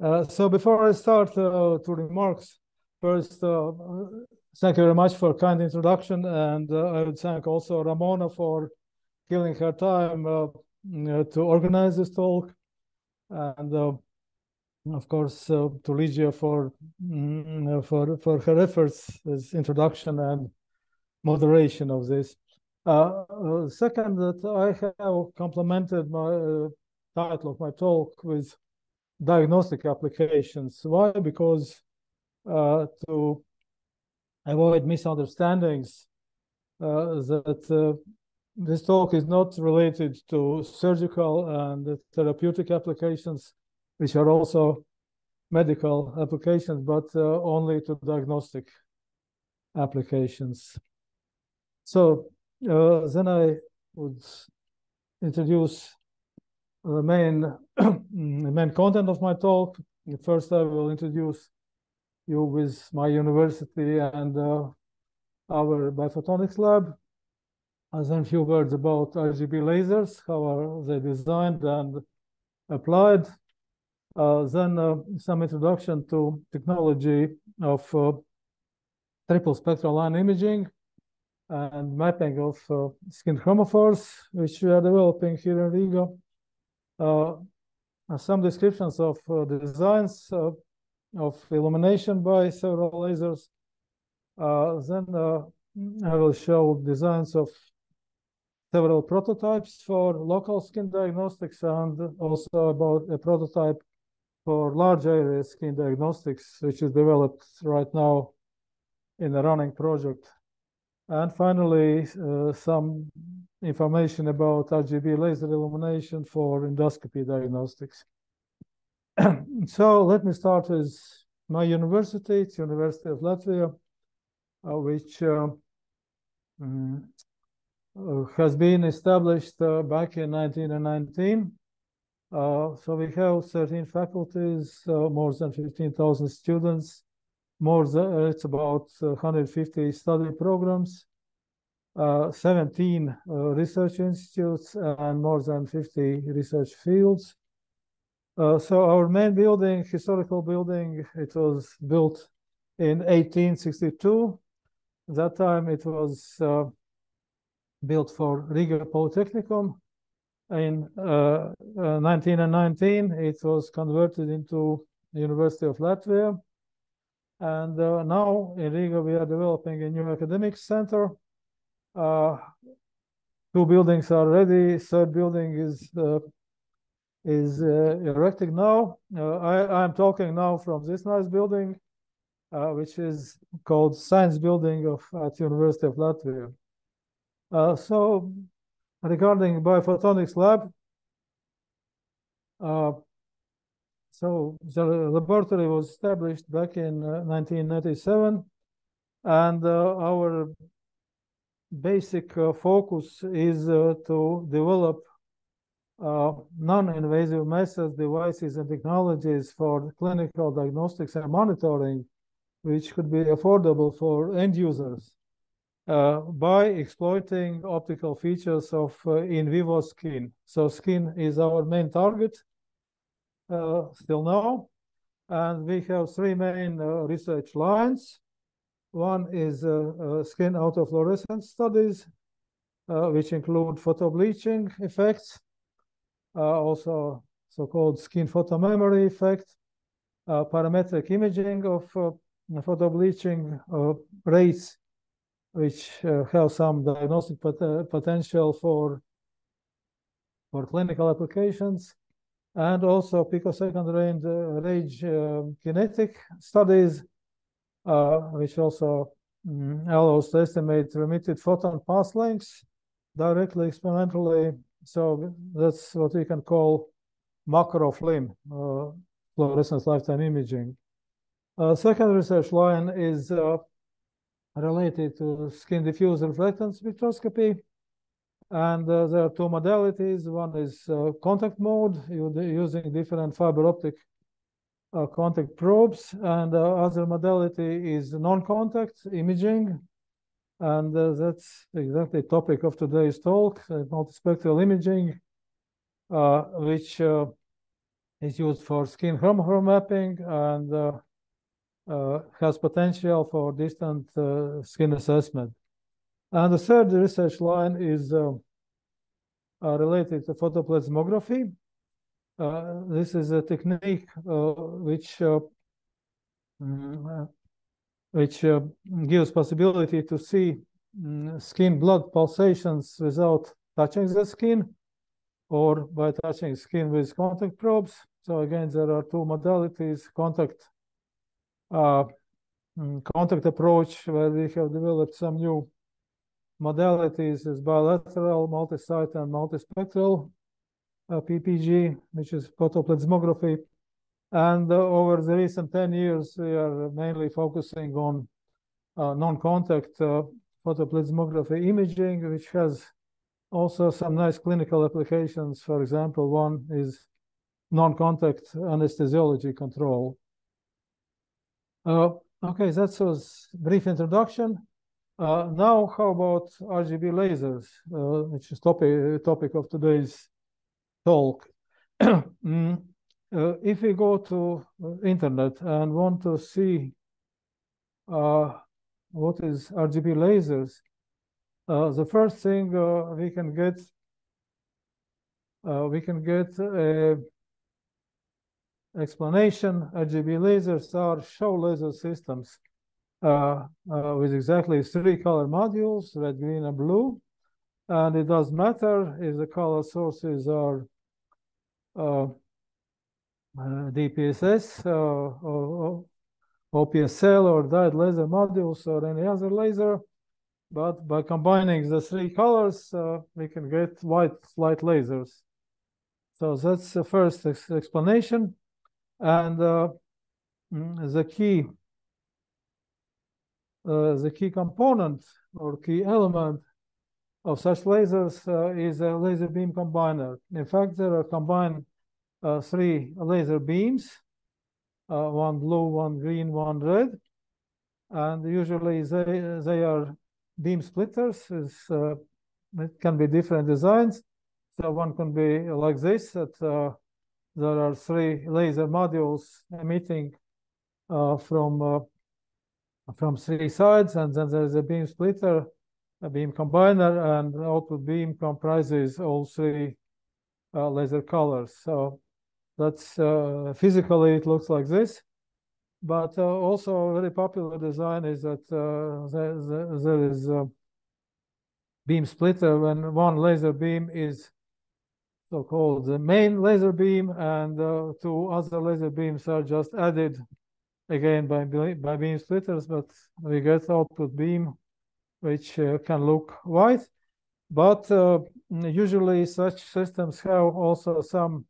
Uh, so before I start uh, to remarks, first, uh, thank you very much for kind introduction, and uh, I would thank also Ramona for killing her time uh, to organize this talk, and of course to Ligia for mm, for for her efforts as introduction and moderation of this. second, that I have complemented my title of my talk with diagnostic applications. Why? Because uh, to avoid misunderstandings, uh, that uh, this talk is not related to surgical and therapeutic applications, which are also medical applications, but uh, only to diagnostic applications. So uh, then I would introduce the main the main content of my talk. First, I will introduce you with my university and uh, our biophotonics lab. And then a few words about RGB lasers, how are they designed and applied. Uh, then uh, some introduction to technology of uh, triple spectral line imaging and mapping of uh, skin chromophores, which we are developing here in Riga. Uh, some descriptions of uh, designs uh, of illumination by several lasers. then I will show designs of several prototypes for local skin diagnostics and also about a prototype for large area skin diagnostics, which is developed right now in a running project. And finally, uh, some information about RGB laser illumination for endoscopy diagnostics. so let me start with my university, it's University of Latvia, uh, which uh, um, has been established uh, back in 1919. Uh, so we have 13 faculties, uh, more than 15,000 students, more than it's about 150 study programs, uh, 17 uh, research institutes and more than 50 research fields. Uh, so our main building, historical building, it was built in 1862. That time it was uh, built for Riga Polytechnicum. In 1919, it was converted into University of Latvia. And uh, now in Riga, we are developing a new academic center uh, two buildings are ready. Third building is uh, is uh, erecting now. I I'm talking now from this nice building, which is called Science Building of at University of Latvia. so regarding biophotonics lab, uh, so the laboratory was established back in uh, 1997, and uh, our basic uh, focus is uh, to develop uh, non-invasive methods, devices, and technologies for clinical diagnostics and monitoring, which could be affordable for end users by exploiting optical features of in vivo skin. So skin is our main target still now. And we have three main research lines. One is uh, uh, skin autofluorescence studies, uh, which include photobleaching effects, also so-called skin photomemory effect, parametric imaging of photobleaching rates, which have some diagnostic pot potential for for clinical applications, and also picosecond range, range uh, kinetic studies which also mm, allows to estimate emitted photon path lengths directly experimentally. So that's what we can call macro FLIM, uh, fluorescence lifetime imaging. Uh, second research line is uh, related to skin diffuse reflectance spectroscopy. And uh, there are two modalities. One is uh, contact mode, using different fiber optic uh, contact probes, and the other modality is non-contact imaging. And uh, that's exactly the topic of today's talk, uh, multispectral imaging, uh, which uh, is used for skin chromophore mapping and uh, uh, has potential for distant uh, skin assessment. And the third research line is uh, uh, related to photoplethysmography. Uh, this is a technique which mm, which gives possibility to see mm, skin blood pulsations without touching the skin or by touching skin with contact probes. So again, there are two modalities, contact uh, mm, contact approach, where we have developed some new modalities is bilateral, multi-site, and multispectral uh, PPG, which is photoplethysmography. And uh, over the recent 10 years, we are mainly focusing on uh, non-contact uh, photoplethysmography imaging, which has also some nice clinical applications. For example, one is non-contact anesthesiology control. Uh, okay, that was brief introduction. Uh, now, how about RGB lasers, uh, which is topic topic of today's talk? mm, uh, if we go to uh, internet and want to see uh, what is RGB lasers, uh, the first thing we can get we can get a explanation. RGB lasers are show laser systems uh, uh, with exactly three color modules, red, green, and blue. And it does matter if the color sources are uh, DPSS or, OPSL or dyed laser modules or any other laser. But by combining the three colors, uh, we can get white light lasers. So that's the first ex explanation. And uh, mm, the key uh, the key component or key element of such lasers uh, is a laser beam combiner. In fact, there are combined uh, three laser beams, uh, one blue, one green, one red. And usually they, they are beam splitters. Uh, it can be different designs. So one can be like this, that uh, there are three laser modules emitting from from three sides, and then there's a beam splitter, a beam combiner, and output beam comprises all three uh, laser colors. So that's uh, physically it looks like this. But uh, also a very popular design is that uh, there, there, there is a beam splitter when one laser beam is so-called the main laser beam and uh, two other laser beams are just added again by, by beam splitters, but we get output beam which uh, can look white. But uh, usually such systems have also some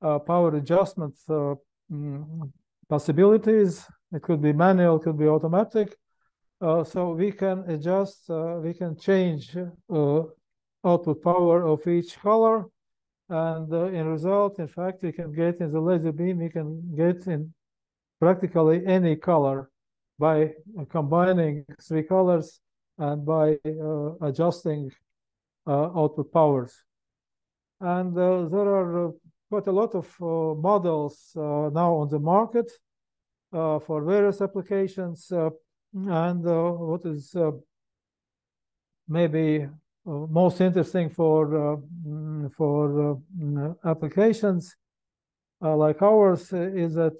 uh, power adjustment uh, mm, possibilities. It could be manual, could be automatic. Uh, so we can adjust, uh, we can change output power of each color. And in result, in fact, we can get in the laser beam, we can get in practically any color by combining three colors and by uh, adjusting uh, output powers. And uh, there are uh, quite a lot of uh, models uh, now on the market for various applications. and what is maybe most interesting for mm, for mm, applications like ours is that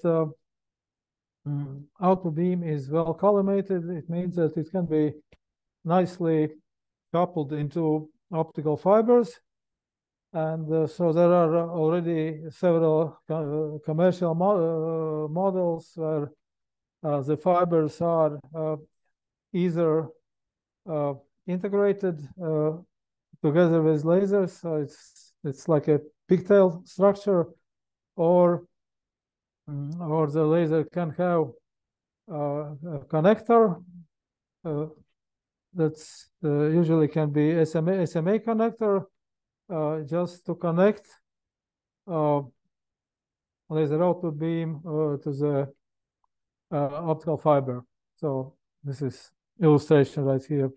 Mm. Output beam is well collimated. It means that it can be nicely coupled into optical fibers. And uh, so there are already several uh, commercial mo uh, models where uh, the fibers are either integrated together with lasers, so it's it's like a pigtail structure, or Mm, or the laser can have uh, a connector uh, that's uh, usually can be SMA, SMA connector uh, just to connect uh, laser output beam uh, to the optical fiber. So this is illustration right here,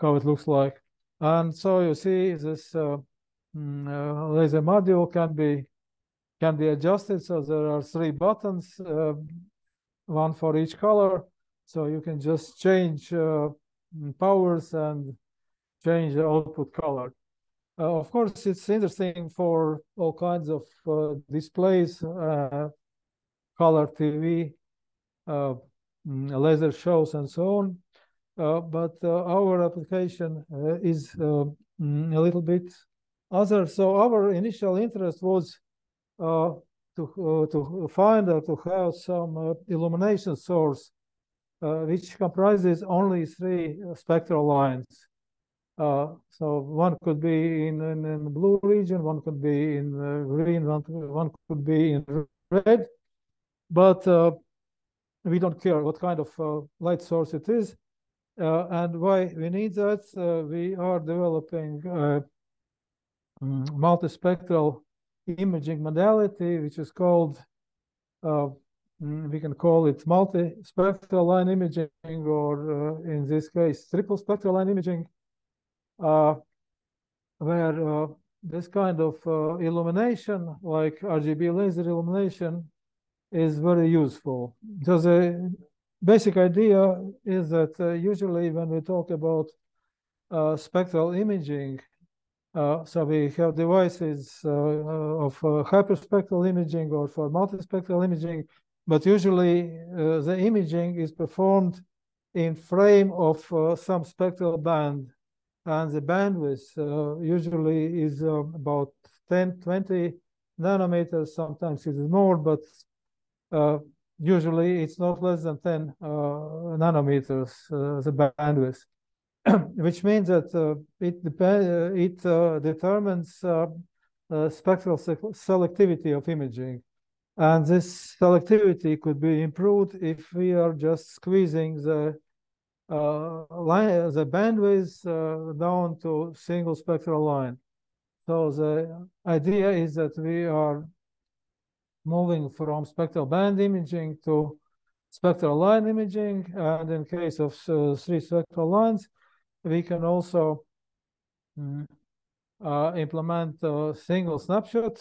how it looks like. And so you see this mm, laser module can be can be adjusted. So there are three buttons, uh, one for each color. So you can just change uh, powers and change the output color. Uh, of course, it's interesting for all kinds of uh, displays, uh, color TV, uh, mm, laser shows, and so on. but our application is mm, a little bit other. So our initial interest was uh, to uh, to find or to have some uh, illumination source which comprises only three spectral lines. so one could be in, in, in, the blue region, one could be in green, one, one could be in red, but we don't care what kind of uh, light source it is. Uh, and why we need that, uh, we are developing mm, multispectral imaging modality, which is called, uh, we can call it multi-spectral line imaging, or uh, in this case, triple spectral line imaging, uh, where uh, this kind of uh, illumination, like RGB laser illumination, is very useful. So the basic idea is that uh, usually when we talk about spectral imaging, uh, so we have devices uh, uh of uh, hyperspectral imaging or for multispectral imaging, but usually uh, the imaging is performed in frame of some spectral band. And the bandwidth usually is um, about 10, 20 nanometers, sometimes it is more, but usually it's not less than 10 nanometers, the bandwidth. which means that uh, it, depend, uh, it uh, determines spectral se selectivity of imaging. And this selectivity could be improved if we are just squeezing the uh, line, the bandwidth uh, down to single spectral line. So the idea is that we are moving from spectral band imaging to spectral line imaging. And in case of uh, three spectral lines, we can also mm, uh, implement a single snapshot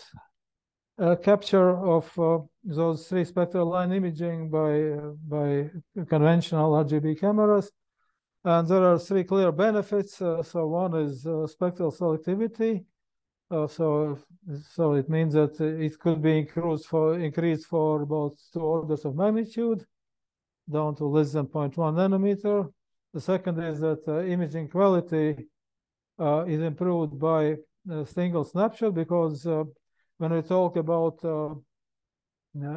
uh, capture of uh, those three spectral line imaging by, uh, by conventional RGB cameras. And there are three clear benefits. Uh, so one is uh, spectral selectivity. so, so it means that it could be increased for, increased for about two orders of magnitude down to less than 0.1 nanometer. The second is that uh, imaging quality uh, is improved by a single snapshot because uh, when we talk about uh,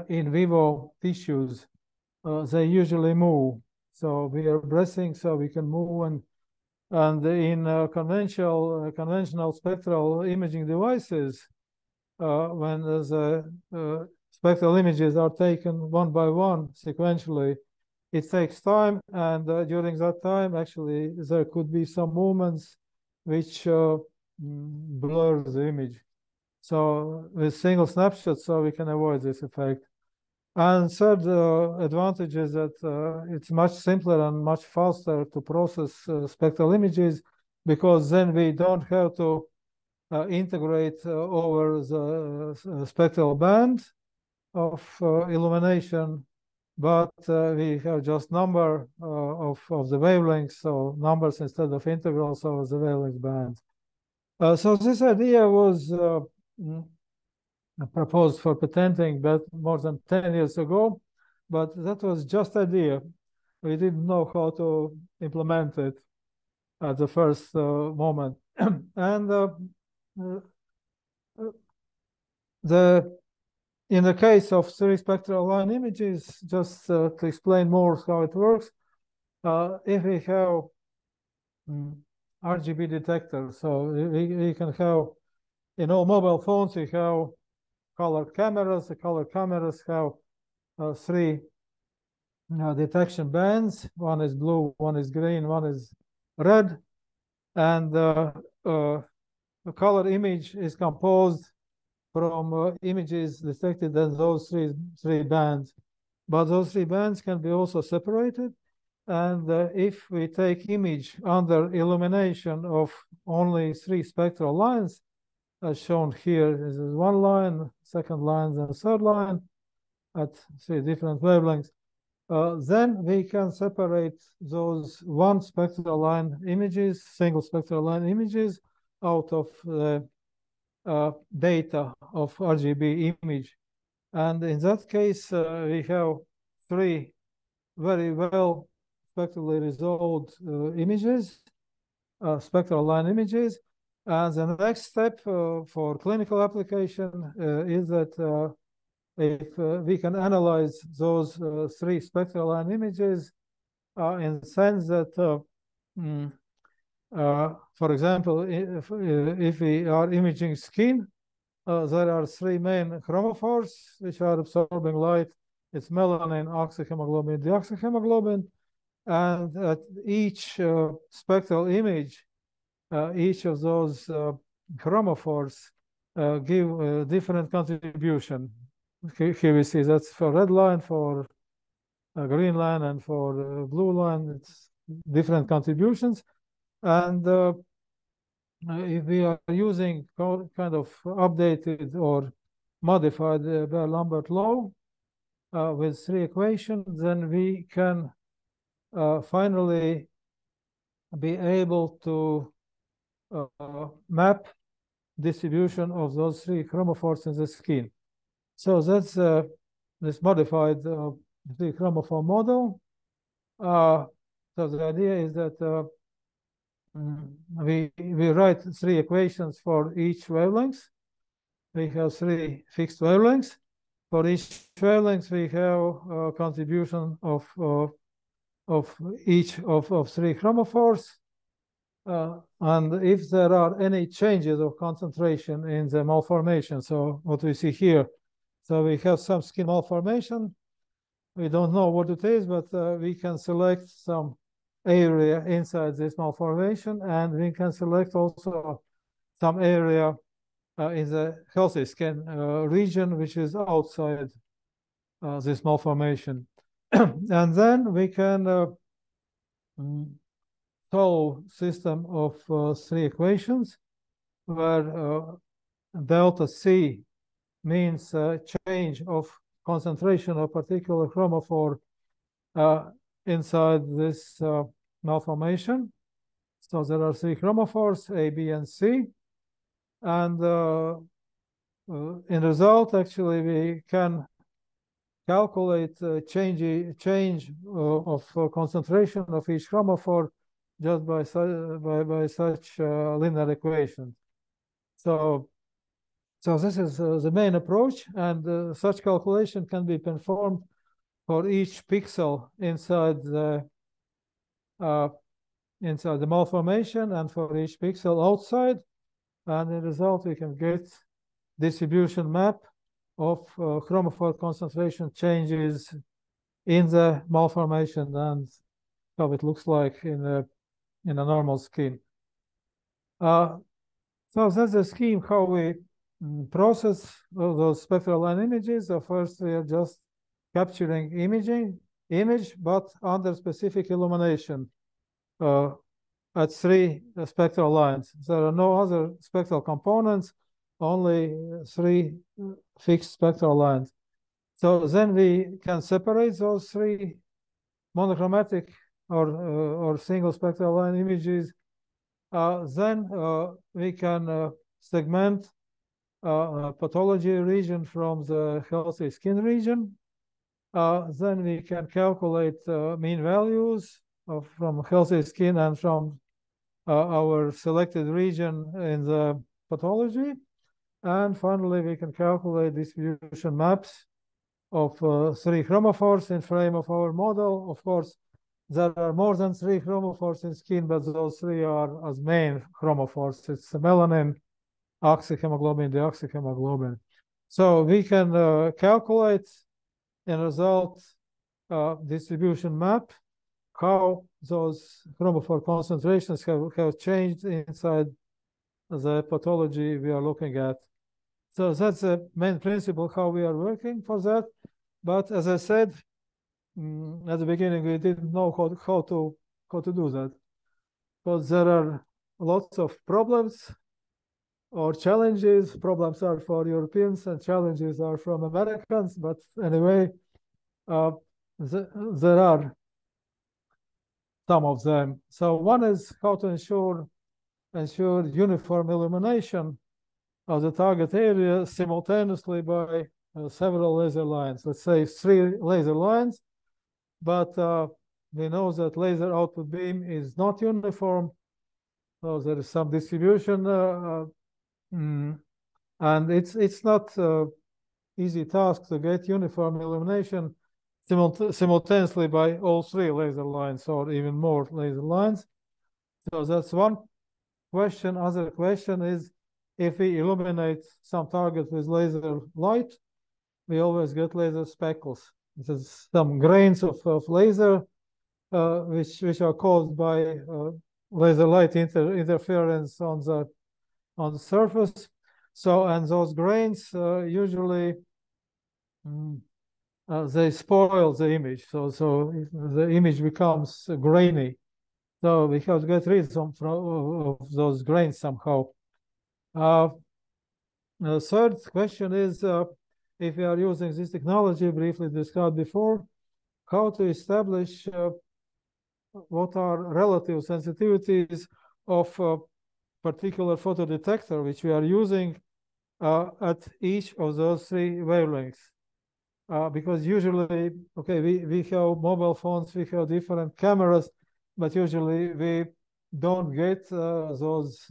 in vivo tissues, uh, they usually move. So we are breathing, so we can move and and in uh, conventional conventional spectral imaging devices, when the spectral images are taken one by one sequentially, it takes time, and uh, during that time, actually, there could be some movements which uh, mm, blur the image. So with single snapshots, so we can avoid this effect. And third uh, advantage is that uh, it's much simpler and much faster to process uh, spectral images because then we don't have to uh, integrate uh, over the uh, spectral band of illumination but we have just number of, of the wavelengths, so numbers instead of integrals of the wavelength band. So this idea was proposed for patenting but more than 10 years ago, but that was just idea. We didn't know how to implement it at the first uh, moment. and uh, the in the case of three spectral line images, just uh, to explain more how it works, uh, if we have um, RGB detector, so we, we can have, in all mobile phones, you have color cameras. The color cameras have uh, three uh, detection bands. One is blue, one is green, one is red. And uh, uh, the color image is composed from uh, images detected in those three, three bands. But those three bands can be also separated. And uh, if we take image under illumination of only three spectral lines, as shown here. This is one line, second line, then third line at three different wavelengths. Uh, then we can separate those one spectral line images, single spectral line images, out of the uh, data of RGB image. And in that case, uh, we have three very well spectrally resolved uh, images, uh, spectral line images. And the next step uh, for clinical application is that if we can analyze those three spectral line images in the sense that mm, uh, for example, if, if we are imaging skin, uh, there are three main chromophores which are absorbing light. It's melanin, oxyhemoglobin, deoxyhemoglobin. And at each uh, spectral image, uh, each of those uh, chromophores uh, give different contribution. Here we see that's for red line, for green line, and for blue line. It's different contributions. And uh, if we are using kind of updated or modified uh, Beer-Lambert law uh, with three equations, then we can uh, finally be able to uh, map distribution of those three chromophores in the skin. So that's uh, this modified three chromophore model. so the idea is that Mm, we, we write three equations for each wavelength. We have three fixed wavelengths. For each wavelength, we have a contribution of, uh, of each of, of three chromophores. Uh, and if there are any changes of concentration in the malformation, so what we see here, so we have some skin malformation. We don't know what it is, but uh, we can select some area inside this malformation, and we can select also some area uh, in the healthy skin uh, region, which is outside uh, this malformation. and then we can uh, mm, system of uh, three equations where uh, delta C means change of concentration of particular chromophore inside this uh, malformation. So there are three chromophores, A, B, and C. And uh, uh, in result, actually, we can calculate uh, change, change uh, of uh, concentration of each chromophore just by, by, by such linear equations. So, so this is the main approach, and such calculation can be performed for each pixel inside the uh, inside the malformation and for each pixel outside. And in result, we can get distribution map of uh, chromophore concentration changes in the malformation and how it looks like in a in a normal skin. Uh, so that's the scheme how we mm, process those spectral line images. So first we are just capturing imaging image, but under specific illumination uh, at three spectral lines. There are no other spectral components, only three uh, fixed spectral lines. So then we can separate those three monochromatic or uh, or single spectral line images. Uh, then uh, we can segment pathology region from the healthy skin region then we can calculate mean values of, from healthy skin and from our selected region in the pathology. And finally, we can calculate distribution maps of uh, three chromophores in frame of our model. Of course, there are more than three chromophores in skin, but those three are as main chromophores. It's melanin, oxyhemoglobin, deoxyhemoglobin. So we can uh, calculate and result uh, distribution map, how those chromophore concentrations have, have changed inside the pathology we are looking at. So that's the main principle how we are working for that. But as I said at the beginning, we didn't know how, how to how to do that because there are lots of problems or challenges. Problems are for Europeans and challenges are from Americans. But anyway, uh, th there are some of them. So one is how to ensure ensure uniform illumination of the target area simultaneously by uh, several laser lines. Let's say three laser lines, but uh, we know that laser output beam is not uniform. So there is some distribution, uh, uh mm, and it's it's not uh, easy task to get uniform illumination simultaneously by all three laser lines or even more laser lines. So that's one question. Other question is if we illuminate some target with laser light, we always get laser speckles. There's some grains of, of laser uh, which which are caused by uh, laser light inter interference on the on the surface. So and those grains uh, usually mm, uh, they spoil the image. So so the image becomes grainy. So we have to get rid of, of those grains somehow. Uh, the third question is uh, if we are using this technology briefly described before, how to establish uh, what are relative sensitivities of a particular photodetector which we are using uh, at each of those three wavelengths? Uh, because usually, okay, we, we have mobile phones, we have different cameras, but usually we don't get uh, those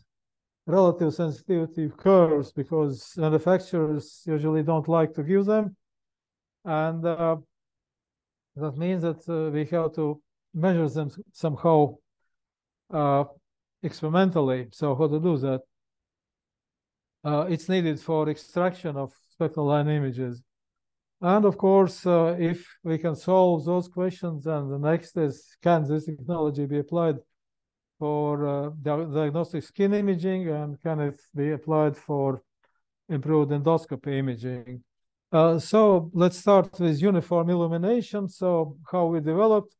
relative sensitivity curves because manufacturers usually don't like to give them. And uh, that means that uh, we have to measure them somehow uh, experimentally. So how to do that? Uh, it's needed for extraction of spectral line images. And of course, uh, if we can solve those questions, then the next is can this technology be applied for uh, diagnostic skin imaging and can it be applied for improved endoscopy imaging? Uh, so let's start with uniform illumination. So how we developed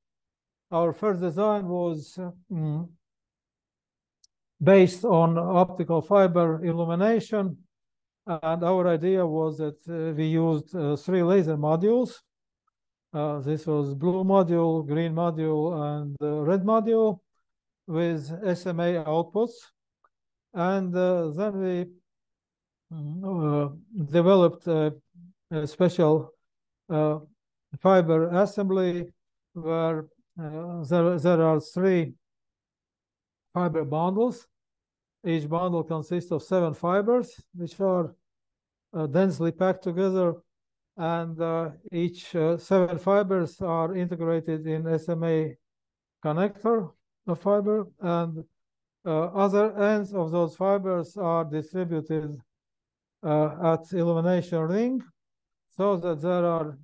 our first design was mm, based on optical fiber illumination and our idea was that uh, we used uh, three laser modules. Uh, this was blue module, green module, and red module with SMA outputs. And then we mm, developed a, a special fiber assembly where uh, there, there are three fiber bundles. Each bundle consists of seven fibers, which are uh, densely packed together, and uh, each uh, seven fibers are integrated in SMA connector of fiber, and uh, other ends of those fibers are distributed uh, at illumination ring, so that there are,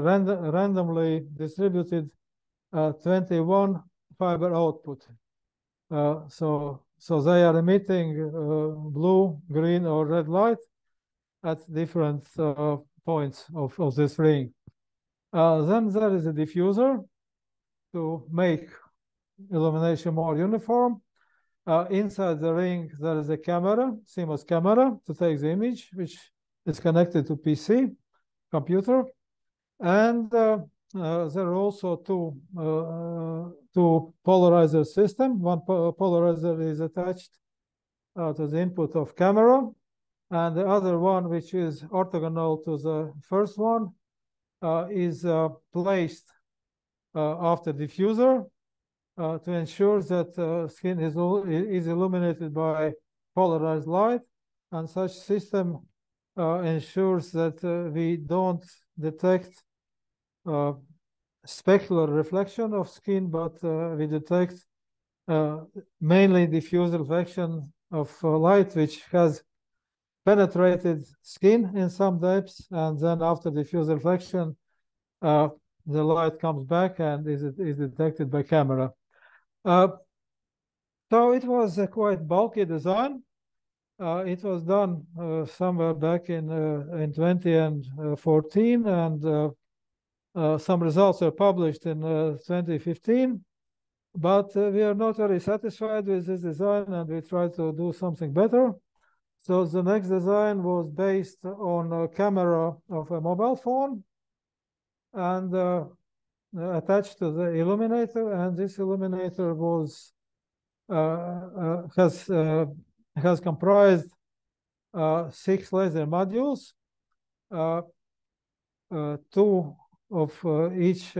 random, randomly distributed uh, 21 fiber output. so so they are emitting uh, blue, green, or red light at different uh, points of, of this ring. Uh, then there is a diffuser to make illumination more uniform. Uh, inside the ring, there is a camera, CMOS camera, to take the image, which is connected to PC, computer. And uh, uh, there are also two uh, two polarizer system. One po polarizer is attached uh, to the input of camera, and the other one, which is orthogonal to the first one, uh, is uh, placed uh, after diffuser to ensure that skin is is illuminated by polarized light, and such system ensures that we don't detect uh, specular reflection of skin, but uh, we detect uh, mainly diffuse reflection of light, which has penetrated skin in some depths, and then after diffuse reflection, uh, the light comes back and is, is detected by camera. Uh, so it was a quite bulky design. Uh, it was done somewhere back in in 2014, and uh, some results were published in uh, 2015, but uh, we are not very satisfied with this design and we try to do something better. So the next design was based on a camera of a mobile phone and uh, attached to the illuminator, and this illuminator was uh, uh, has uh, has comprised six laser modules, two of each.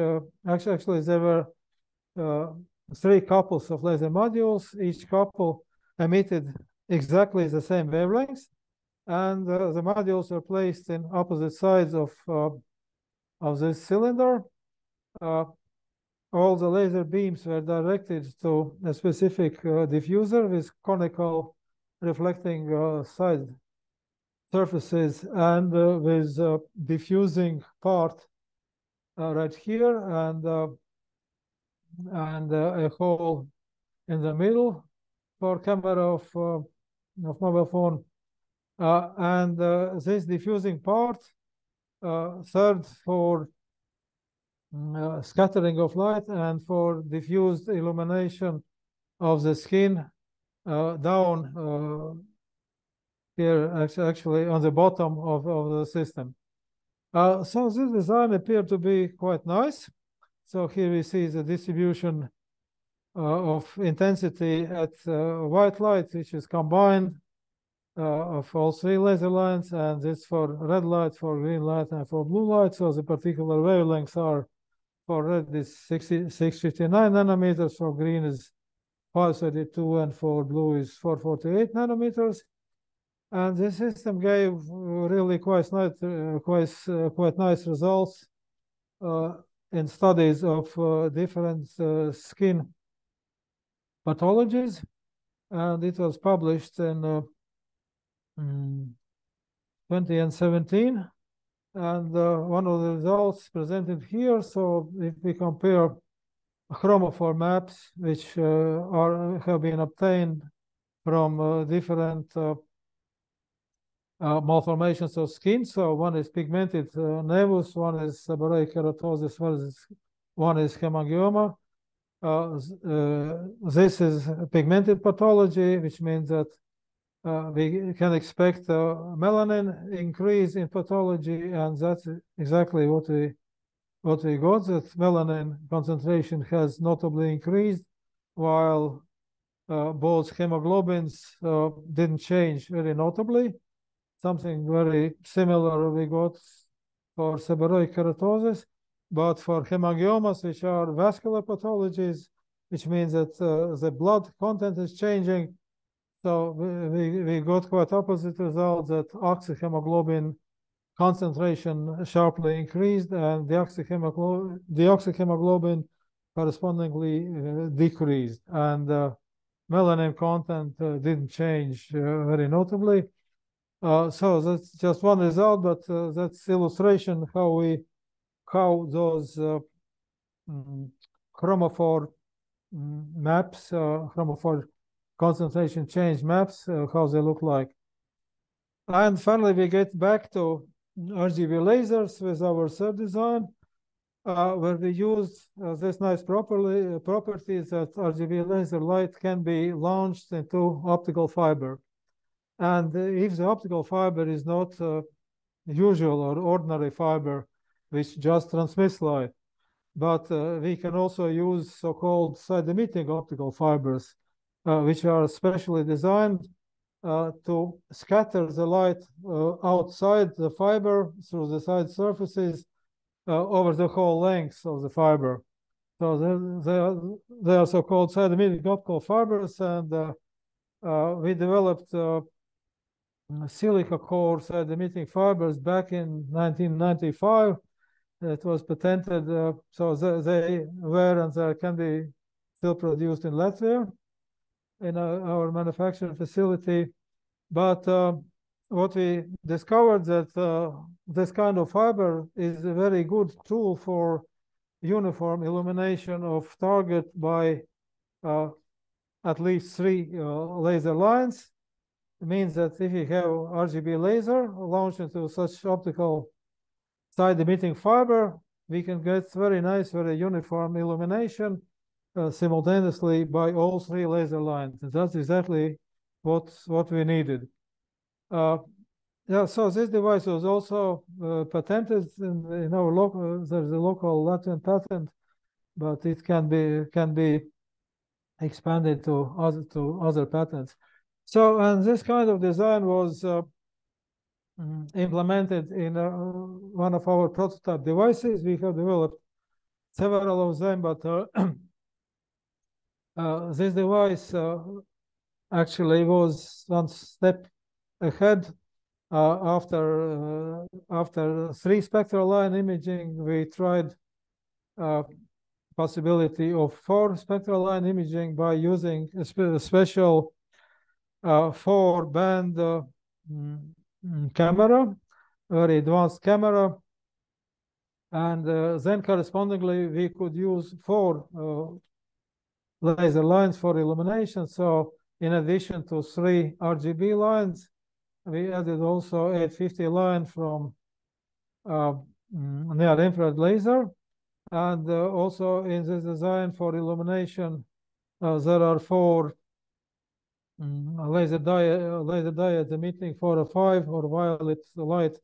actually, actually, there were three couples of laser modules. Each couple emitted exactly the same wavelengths, and uh, the modules are placed in opposite sides of uh, of this cylinder. Uh, all the laser beams were directed to a specific uh, diffuser with conical reflecting uh, side surfaces and uh, with diffusing part right here and and a hole in the middle for camera of of mobile phone. Uh, and uh, this diffusing part, uh, third for mm, scattering of light and for diffused illumination of the skin down here actually on the bottom of, of the system. Uh, so this design appeared to be quite nice. So here we see the distribution uh, of intensity at uh, white light, which is combined uh, of all three laser lines, and this for red light, for green light, and for blue light. So the particular wavelengths are for red is 60, 659 nanometers, for green is 532, and for blue is 448 nanometers. And this system gave really quite nice, uh, quite, uh, quite nice results uh, in studies of different skin pathologies, and it was published in uh, mm, 20 and uh, one of the results presented here, so if we compare chromophore maps, which uh, are have been obtained from uh, different uh, uh, malformations of skin. So one is pigmented nevus, one is seborrheic keratosis, one is, one is hemangioma. Uh, uh, this is pigmented pathology, which means that uh, we can expect melanin increase in pathology, and that's exactly what we what we got. That melanin concentration has notably increased, while uh, both hemoglobins uh, didn't change very notably. Something very similar we got for seborrheic keratosis. But for hemangiomas, which are vascular pathologies, which means that uh, the blood content is changing, so we, we, got quite opposite results that oxyhemoglobin concentration sharply increased and deoxyhemoglobin, deoxyhemoglobin correspondingly uh, decreased. And uh, melanin content uh, didn't change uh, very notably. Uh, so that's just one result, but uh, that's illustration how we how those mm, chromophore mm, maps, chromophore concentration change maps, uh, how they look like. And finally, we get back to RGB lasers with our third design, uh, where we use uh, this nice properly, uh, properties that RGB laser light can be launched into optical fiber. And if the optical fiber is not usual or ordinary fiber, which just transmits light. But uh, we can also use so-called side-emitting optical fibers, uh, which are specially designed uh, to scatter the light uh, outside the fiber through the side surfaces uh, over the whole length of the fiber. So they, they are, they are so-called side-emitting optical fibers, and we developed silica core side-emitting fibers back in 1995 it was patented, uh, so they, they were and they can be still produced in Latvia in our, manufacturing facility. But uh, what we discovered that uh, this kind of fiber is a very good tool for uniform illumination of target by uh, at least three uh, laser lines. It means that if you have RGB laser launched into such optical side emitting fiber, we can get very nice, very uniform illumination uh, simultaneously by all three laser lines. And that's exactly what, what we needed. Uh, yeah, so this device was also uh, patented in, in our local. There's a local Latvian patent, but it can be can be expanded to other to other patents. So, and this kind of design was uh, mm, implemented in uh, one of our prototype devices. We have developed several of them, but uh, uh this device uh, actually was one step ahead. Uh, after after three spectral line imaging, we tried possibility of four spectral line imaging by using a, spe a special uh, four band uh, mm, mm, camera, very advanced camera. And uh, then correspondingly, we could use four uh, laser lines for illumination. So in addition to three RGB lines, we added also 850 line from uh, mm, near infrared laser and uh, also in this design for illumination, uh, there are four um, laser, diode, laser diodes emitting 405 or violet light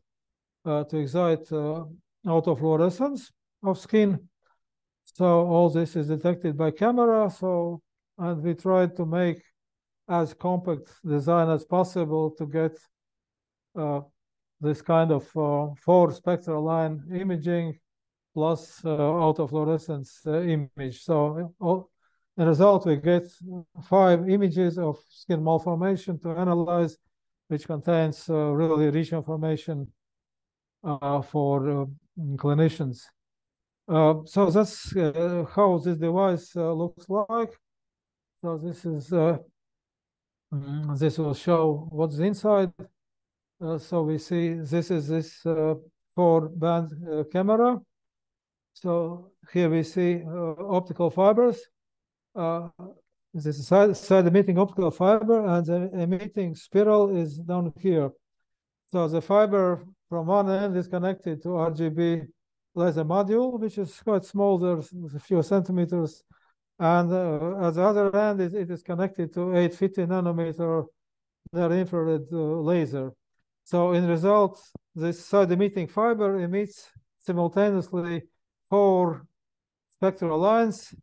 uh, to excite uh, autofluorescence of skin. So all this is detected by camera. So, and we tried to make as compact design as possible to get uh, this kind of uh, four spectral line imaging plus uh, autofluorescence uh, image. So all, the result, we get five images of skin malformation to analyze, which contains uh, really rich information for clinicians. Uh, so that's uh, how this device uh, looks like. So this is mm, this will show what's inside. so we see this is this four band camera so here we see optical fibers. This is side, side emitting optical fiber, and the emitting spiral is down here. So the fiber from one end is connected to RGB laser module, which is quite small, there's a few centimeters. And uh, at the other end, it, it is connected to 850 nanometer near infrared uh, laser. So in result, this side emitting fiber emits simultaneously four spectral lines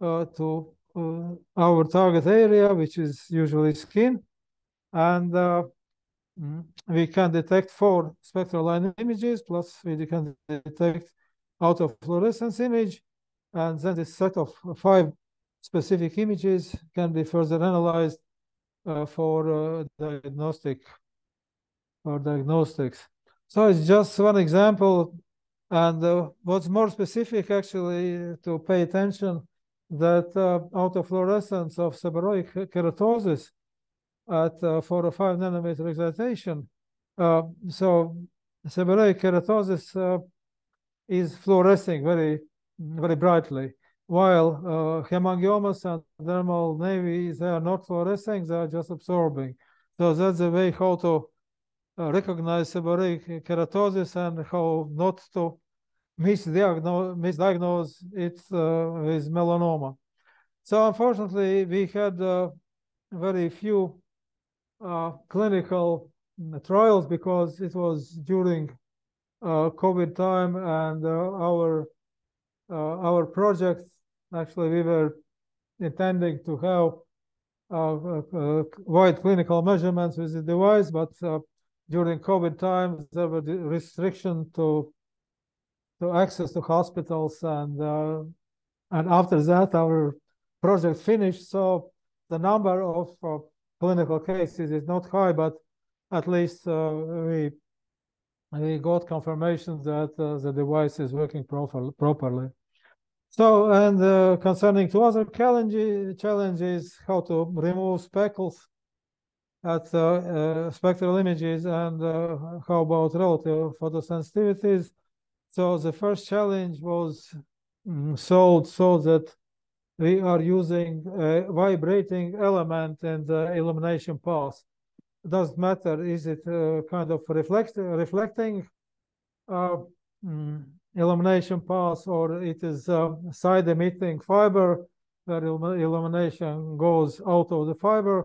uh, to uh, our target area, which is usually skin. And uh, we can detect four spectral line images, plus we can detect autofluorescence image. And then this set of five specific images can be further analyzed uh, for uh, diagnostic or diagnostics. So it's just one example and uh, what's more specific, actually, to pay attention that uh, autofluorescence of seborrheic keratosis at uh, 4 or 5 nanometer excitation. Uh, so seborrheic keratosis uh, is fluorescing very, very brightly, while uh, hemangiomas and dermal nevus, they are not fluorescing, they are just absorbing. So that's the way how to uh, recognize seborrheic keratosis and how not to misdiagnose, misdiagnose it uh, with melanoma. So unfortunately, we had uh, very few uh, clinical trials because it was during uh, COVID time and uh, our uh, our project actually we were intending to have wide clinical measurements with the device, but during COVID times there were restriction to to access to hospitals and uh, and after that our project finished. So the number of uh, clinical cases is not high but at least uh, we we got confirmation that uh, the device is working proper, properly. So and uh, concerning two other challenges challenges how to remove speckles at uh, spectral images and how about relative photosensitivities? So the first challenge was mm, solved so that we are using a vibrating element in the illumination path. It doesn't matter, is it uh, kind of reflect, reflecting uh, mm, illumination path or it is uh, side emitting fiber where illumination goes out of the fiber.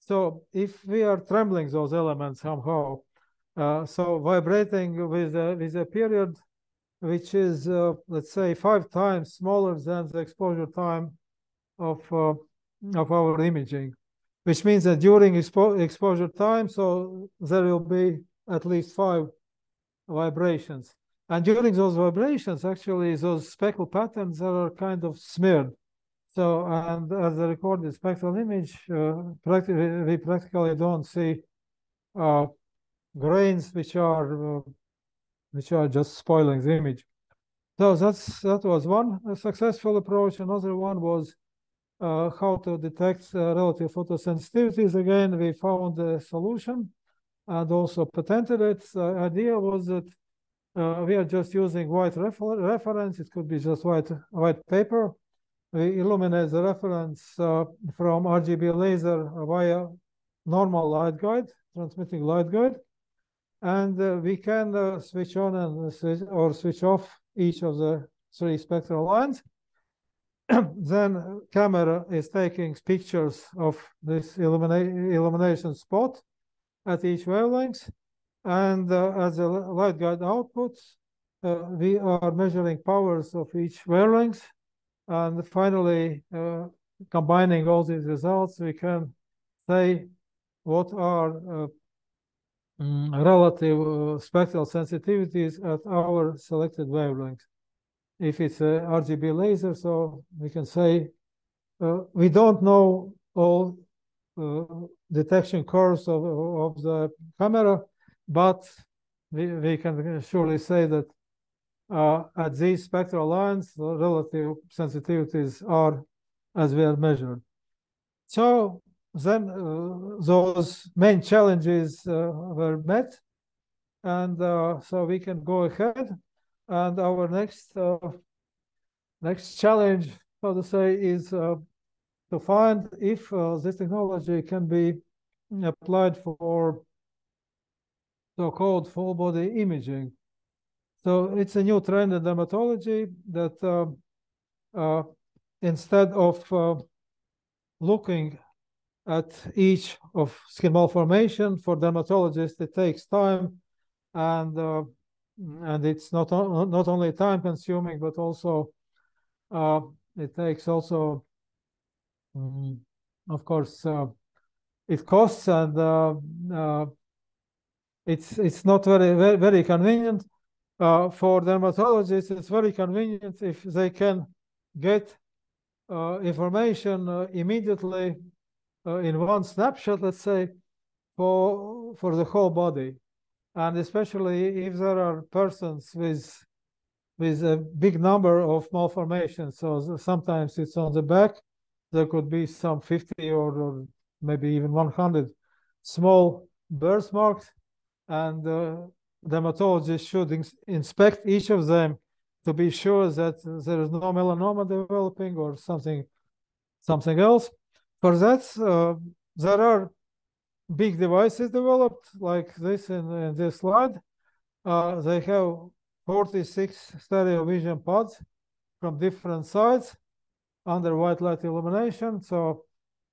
So if we are trembling those elements somehow, uh, so vibrating with a, with a period which is, uh, let's say, five times smaller than the exposure time of, uh, of our imaging, which means that during expo exposure time, so there will be at least five vibrations. And during those vibrations, actually, those speckle patterns are kind of smeared. So, and as a recorded spectral image, uh, practically, we practically don't see uh, grains which are uh, which are just spoiling the image. So that's that was one successful approach. Another one was uh, how to detect uh, relative photosensitivities. Again, we found a solution and also patented it. The idea was that uh, we are just using white refer reference. It could be just white white paper we illuminate the reference uh, from RGB laser via normal light guide, transmitting light guide. And uh, we can uh, switch on and switch or switch off each of the three spectral lines. then camera is taking pictures of this illumina illumination spot at each wavelength. And uh, as a light guide outputs, uh, we are measuring powers of each wavelength and finally, uh, combining all these results, we can say what are uh, relative uh, spectral sensitivities at our selected wavelength. If it's a RGB laser, so we can say uh, we don't know all uh, detection curves of, of the camera, but we, we can surely say that uh, at these spectral lines, the relative sensitivities are as we are measured. So then uh, those main challenges uh, were met, and uh, so we can go ahead. And our next next challenge, so to say, is to find if this technology can be applied for so-called full body imaging. So it's a new trend in dermatology that uh, uh, instead of uh, looking at each of skin malformation. For dermatologists, it takes time and uh, and it's not not only time consuming but also uh, it takes also um, of course uh, it costs and it's it's not very very, very convenient. Uh, for dermatologists, it's very convenient if they can get uh, information uh, immediately uh, in one snapshot, let's say, for for the whole body, and especially if there are persons with with a big number of malformations. So sometimes it's on the back. There could be some 50 or, or maybe even 100 small birthmarks, and uh, dermatologist should ins inspect each of them to be sure that there is no melanoma developing or something something else. For that, uh, there are big devices developed like this in, in this slide. Uh, they have 46 stereo vision pods from different sides under white light illumination. So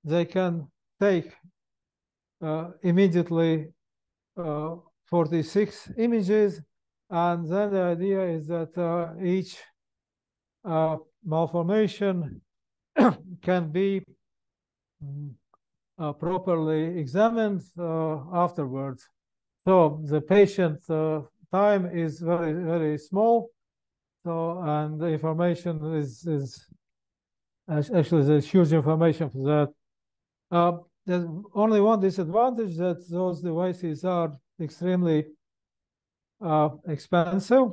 they can take uh, immediately uh, 46 images. And then the idea is that uh, each uh, malformation can be uh, properly examined uh, afterwards. So the patient uh, time is very, very small. So, and the information is, is actually there's huge information for that. Uh, there's only one disadvantage that those devices are extremely uh, expensive.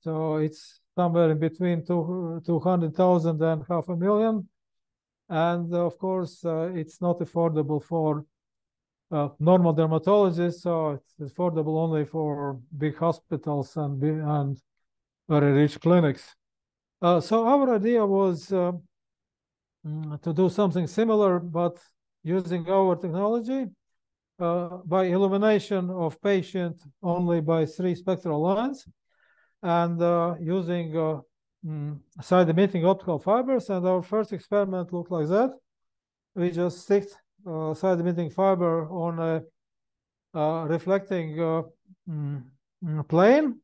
So it's somewhere in between two, 200,000 and half a million. And of course, uh, it's not affordable for uh, normal dermatologists. So it's affordable only for big hospitals and, and very rich clinics. Uh, so our idea was uh, mm, to do something similar, but using our technology uh, by illumination of patient only by three spectral lines and uh, using uh, mm, side emitting optical fibers. And our first experiment looked like that. We just stick uh, side emitting fiber on a uh, reflecting uh, mm, mm, plane.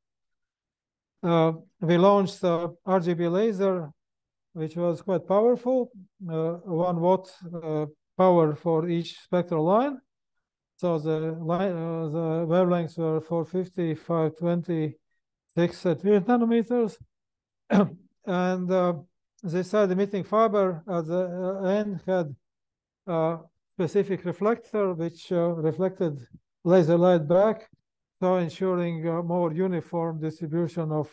Uh, we launched the RGB laser, which was quite powerful, one watt power for each spectral line. So the line, uh, the wavelengths were 450, 526 at 3 nanometers. and uh, this side emitting fiber at the end had a specific reflector which uh, reflected laser light back, so ensuring a more uniform distribution of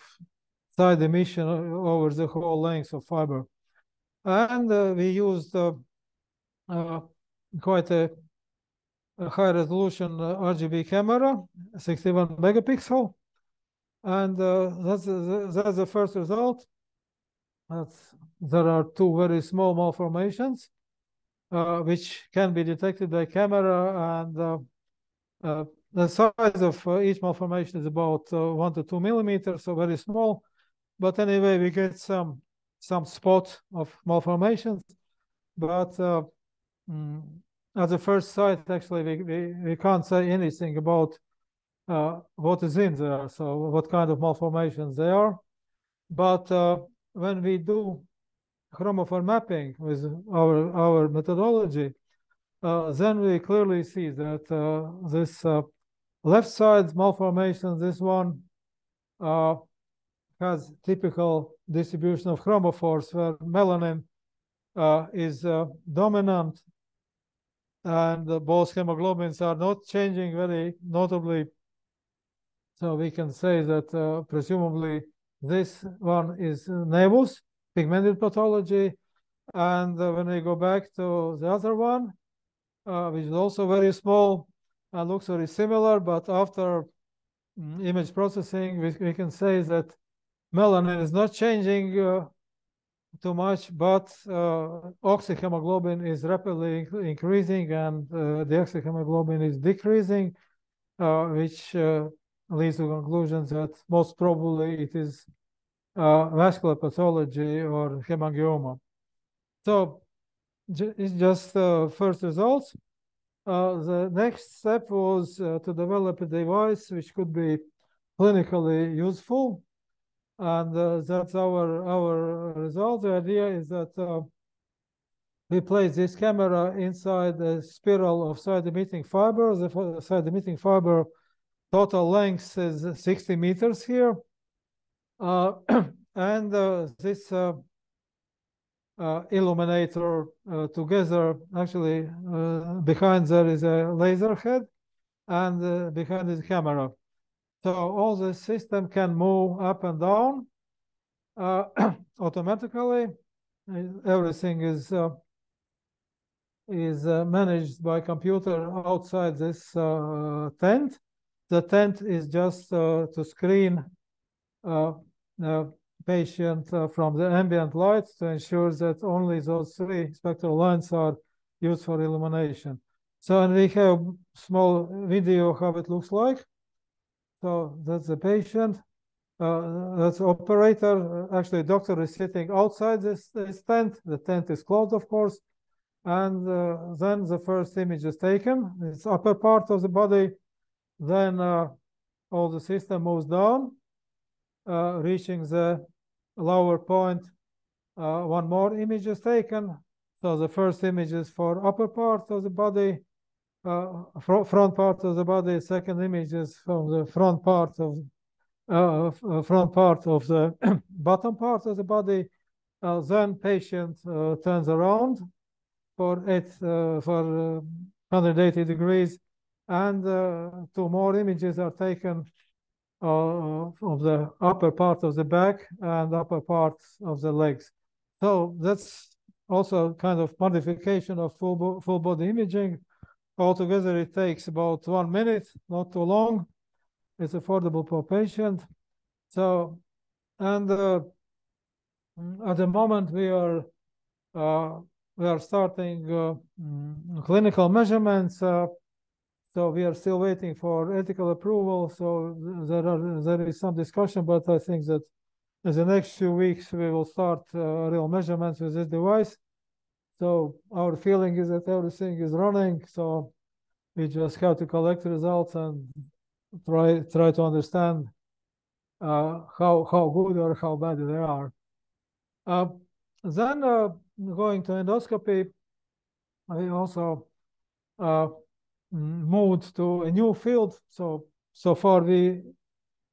side emission over the whole length of fiber. And uh, we used uh, uh, quite a, a, high resolution uh, RGB camera, 61 megapixel. And uh, that's, that's the first result. That's, there are two very small malformations, which can be detected by camera and uh, the size of uh, each malformation is about uh, one to two millimeters, so very small. But anyway, we get some some spot of malformations. But mm, at the first sight, actually, we, we, we can't say anything about uh, what is in there, so what kind of malformations they are. But uh, when we do chromophore mapping with our, our methodology, uh, then we clearly see that uh, this uh, left side malformation, this one has typical distribution of chromophores where melanin is dominant and both hemoglobins are not changing very notably. So we can say that uh, presumably this one is nevus, pigmented pathology. And uh, when we go back to the other one, uh, which is also very small and looks very similar, but after mm, image processing, we, we can say that melanin is not changing uh, too much, but uh, oxyhemoglobin is rapidly increasing and uh, the oxyhemoglobin is decreasing, uh, which uh, leads to conclusions that most probably it is uh, vascular pathology or hemangioma. So it's just uh, first results. Uh, the next step was uh, to develop a device which could be clinically useful. And uh, that's our, our result. The idea is that uh, we place this camera inside a spiral of side emitting fiber. The side emitting fiber total length is 60 meters here. Uh, and this uh, illuminator uh, together. Actually, uh, behind there is a laser head, and behind is camera. So all the system can move up and down automatically. Everything is is uh, managed by computer outside this uh, tent. The tent is just uh, to screen patient uh, from the ambient light to ensure that only those three spectral lines are used for illumination. So and we have small video how it looks like. So that's the patient. Uh, that's operator. Actually, doctor is sitting outside this, this tent. The tent is closed, of course. And uh, then the first image is taken. It's upper part of the body. Then uh, all the system moves down, uh, reaching the lower point, uh, one more image is taken. So the first image is for upper part of the body, fr front part of the body. Second image is from the front part of uh front part of the bottom part of the body. Uh, then patient uh, turns around for eight for 180 degrees, and two more images are taken uh, of the upper part of the back and upper part of the legs. So that's also kind of modification of full, bo full body imaging. Altogether, it takes about one minute, not too long. It's affordable per patient. So, and uh, at the moment we are uh, we are starting uh, mm, clinical measurements uh, so we are still waiting for ethical approval. So there are there is some discussion, but I think that in the next few weeks we will start uh, real measurements with this device. So our feeling is that everything is running. So we just have to collect results and try try to understand uh, how how good or how bad they are. Uh, then uh, going to endoscopy, we also uh, moved to a new field. So so far we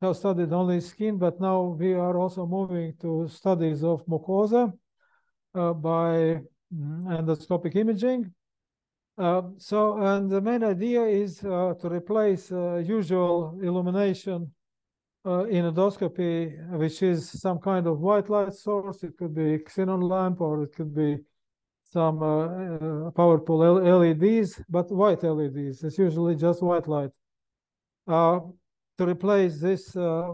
have studied only skin, but now we are also moving to studies of mucosa uh, by mm, endoscopic imaging. Uh, so, and the main idea is uh, to replace uh, usual illumination uh, in endoscopy, which is some kind of white light source. It could be xenon lamp or it could be some uh, powerful LEDs, but white LEDs. It's usually just white light. to replace this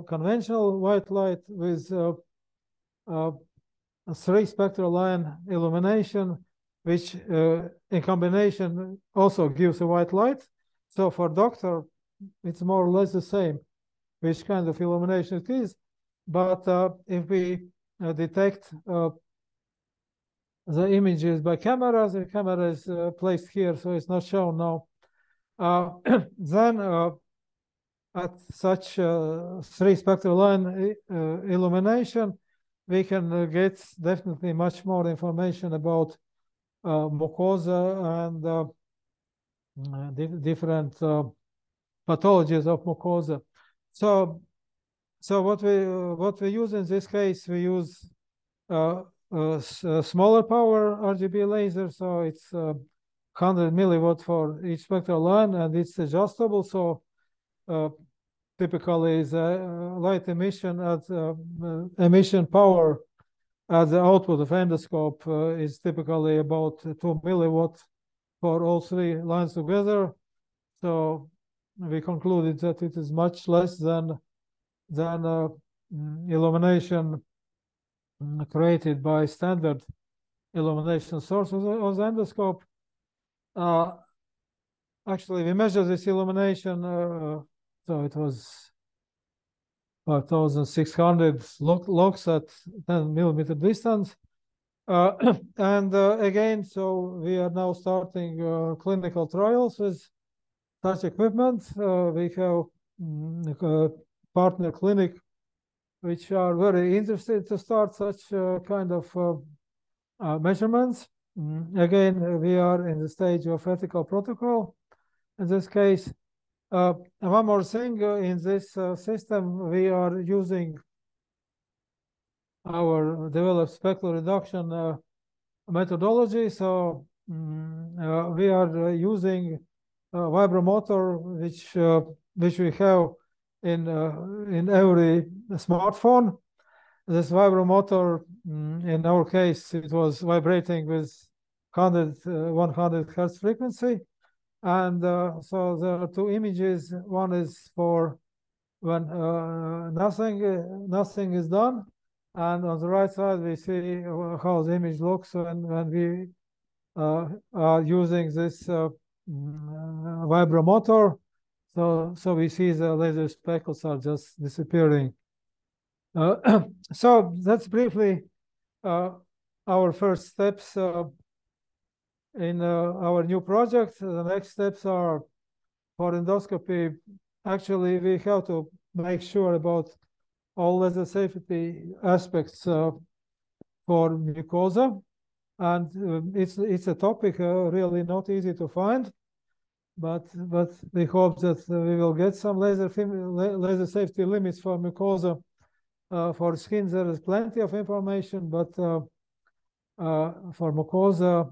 conventional white light with a three spectral line illumination, which uh, in combination also gives a white light. So for doctor, it's more or less the same which kind of illumination it is. But uh, if we uh, detect uh, the images by cameras, the camera is uh, placed here, so it's not shown now. Uh, then at such three spectral line illumination, we can uh, get definitely much more information about uh, mucosa and uh, di different pathologies of mucosa. So, so what we what we use in this case, we use a smaller power RGB laser, so it's 100 milliwatt for each spectral line, and it's adjustable. So uh, typically is light emission at uh, emission power at the output of endoscope uh, is typically about 2 milliwatt for all three lines together. So we concluded that it is much less than than uh, mm, illumination created by standard illumination sources of the endoscope. Uh, actually, we measure this illumination uh, so it was 5,600 lux at 10 millimeter distance. Uh, and uh, again, so we are now starting uh, clinical trials with such equipment. Uh, we have mm, a partner clinic which are very interested to start such uh, kind of uh, measurements. Mm, again, we are in the stage of ethical protocol. In this case, uh, one more thing uh, in this uh, system, we are using our developed speckle reduction uh, methodology. So uh, we are uh, using vibromotor, which which we have in in every smartphone. This vibromotor, um, in our case, it was vibrating with 100 100 hertz frequency. And uh, so there are two images. One is for when uh, nothing nothing is done, and on the right side we see uh, how the image looks when when we uh, are using this uh, mm, vibromotor. So so we see the laser speckles are just disappearing. Uh, so that's briefly our first steps in uh, our new project, the next steps are for endoscopy. Actually, we have to make sure about all the safety aspects uh, for mucosa. And uh, it's it's a topic uh, really not easy to find, but but we hope that we will get some laser laser safety limits for mucosa. Uh, for skin, there is plenty of information, but uh, for mucosa,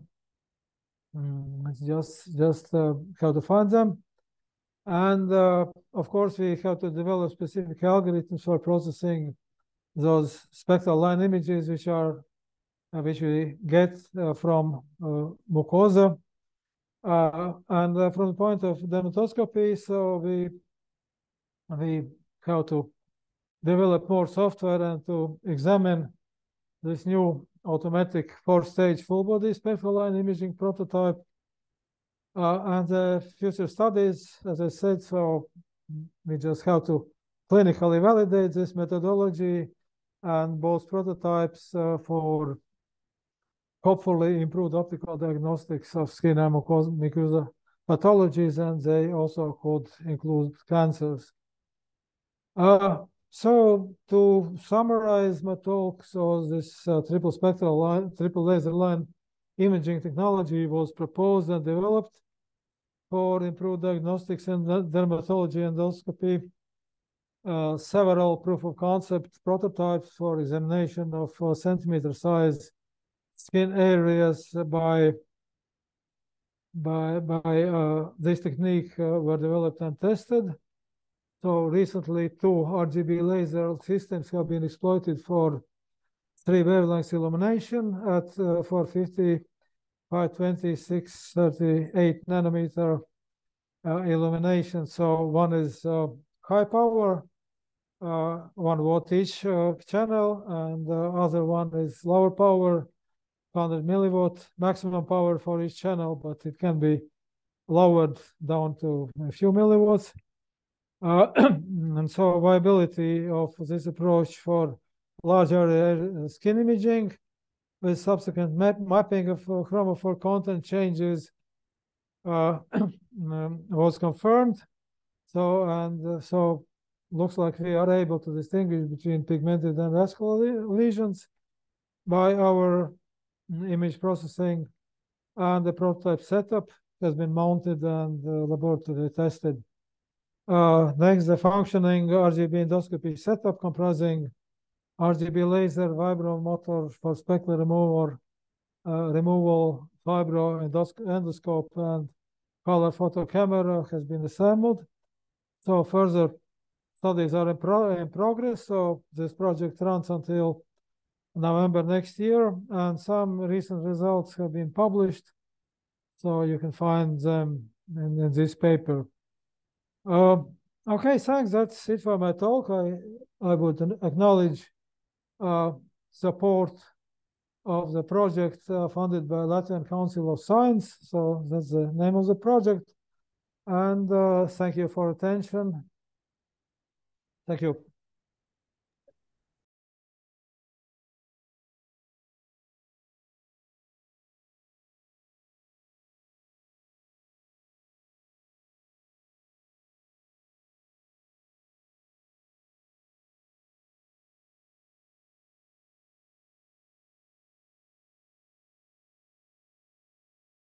Mm, it's just just uh, how to find them. And uh, of course, we have to develop specific algorithms for processing those spectral line images, which are uh, which we get uh, from uh, mucosa. Uh, and from the point of dermatoscopy, so we we have to develop more software and to examine this new automatic four-stage full-body spectral line imaging prototype. Uh, and the future studies, as I said, so we just have to clinically validate this methodology and both prototypes uh, for hopefully improved optical diagnostics of skin mucosa pathologies, and they also could include cancers. Uh, so to summarize my talk, so this uh, triple spectral line, triple laser line imaging technology was proposed and developed for improved diagnostics in dermatology endoscopy. Uh, several proof of concept prototypes for examination of uh, centimeter size skin areas by by by uh, this technique uh, were developed and tested. So recently, two RGB laser systems have been exploited for three wavelengths illumination at uh, 450 by 2638 nanometer uh, illumination. So one is uh, high power, uh, one watt each uh, channel, and the other one is lower power, 100 milliwatt maximum power for each channel, but it can be lowered down to a few milliwatts. Uh, and so viability of this approach for large area skin imaging with subsequent map mapping of uh, chromophore content changes uh, um, was confirmed. So, and uh, so looks like we are able to distinguish between pigmented and vascular lesions by our image processing and the prototype setup has been mounted and uh, laboratory tested. Uh, next, the functioning RGB endoscopy setup comprising RGB laser vibromotor for specular removal, uh, removal vibro endoscope and color photo camera has been assembled. So further studies are in, pro in progress. So this project runs until November next year, and some recent results have been published. So you can find them in, in this paper. Uh, okay, thanks. That's it for my talk. I, I would acknowledge uh, support of the project uh, funded by Latvian Council of Science. So that's the name of the project. And uh, thank you for attention. Thank you.